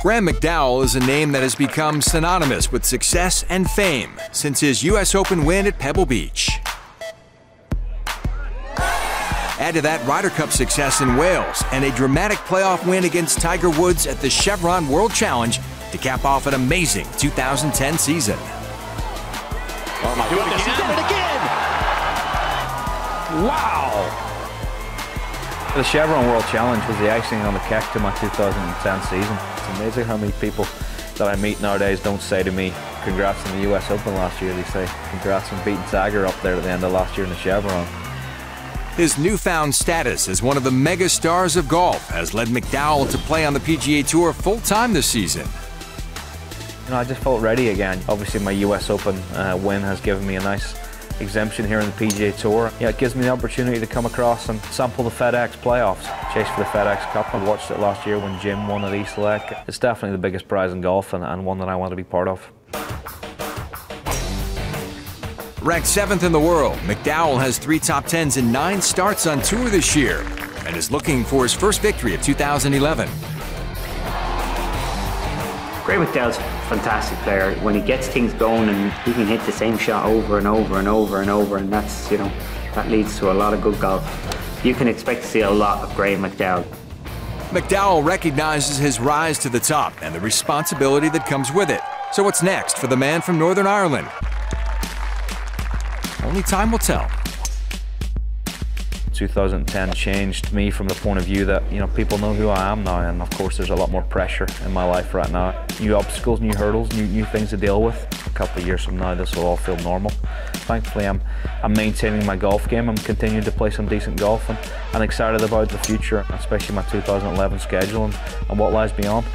Graeme McDowell is a name that has become synonymous with success and fame since his U.S. Open win at Pebble Beach. Add to that Ryder Cup success in Wales and a dramatic playoff win against Tiger Woods at the Chevron World Challenge to cap off an amazing 2010 season. Oh my goodness, he's done it again! Wow! The Chevron World Challenge was the icing on the cake to my 2010 season. It's amazing how many people that I meet nowadays don't say to me, congrats on the US Open last year. They say, congrats on beating Tiger up there at the end of last year in the Chevron. His newfound status as one of the mega stars of golf has led McDowell to play on the PGA Tour full-time this season. You know, I just felt ready again. Obviously, my US Open uh, win has given me a nice exemption here in the PGA Tour. Yeah, it gives me the opportunity to come across and sample the FedEx playoffs, chase for the FedEx Cup. I watched it last year when Jim won at East Lake. It's definitely the biggest prize in golf and, and one that I want to be part of. Ranked seventh in the world, McDowell has three top tens and nine starts on tour this year and is looking for his first victory of 2011. Graeme McDowell's a fantastic player. When he gets things going and he can hit the same shot over and over and over and over, and that's, you know, that leads to a lot of good golf. You can expect to see a lot of Gray McDowell. McDowell recognizes his rise to the top and the responsibility that comes with it. So what's next for the man from Northern Ireland? Only time will tell. 2010 changed me from the point of view that you know people know who I am now, and of course there's a lot more pressure in my life right now. New obstacles, new hurdles, new new things to deal with. A couple of years from now, this will all feel normal. Thankfully, I'm I'm maintaining my golf game. I'm continuing to play some decent golf, and I'm excited about the future, especially my 2011 schedule and, and what lies beyond.